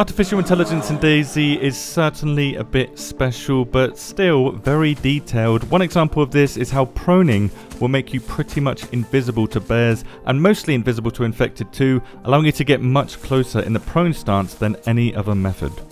Artificial intelligence in DayZ is certainly a bit special, but still very detailed. One example of this is how proning will make you pretty much invisible to bears, and mostly invisible to infected too, allowing you to get much closer in the prone stance than any other method.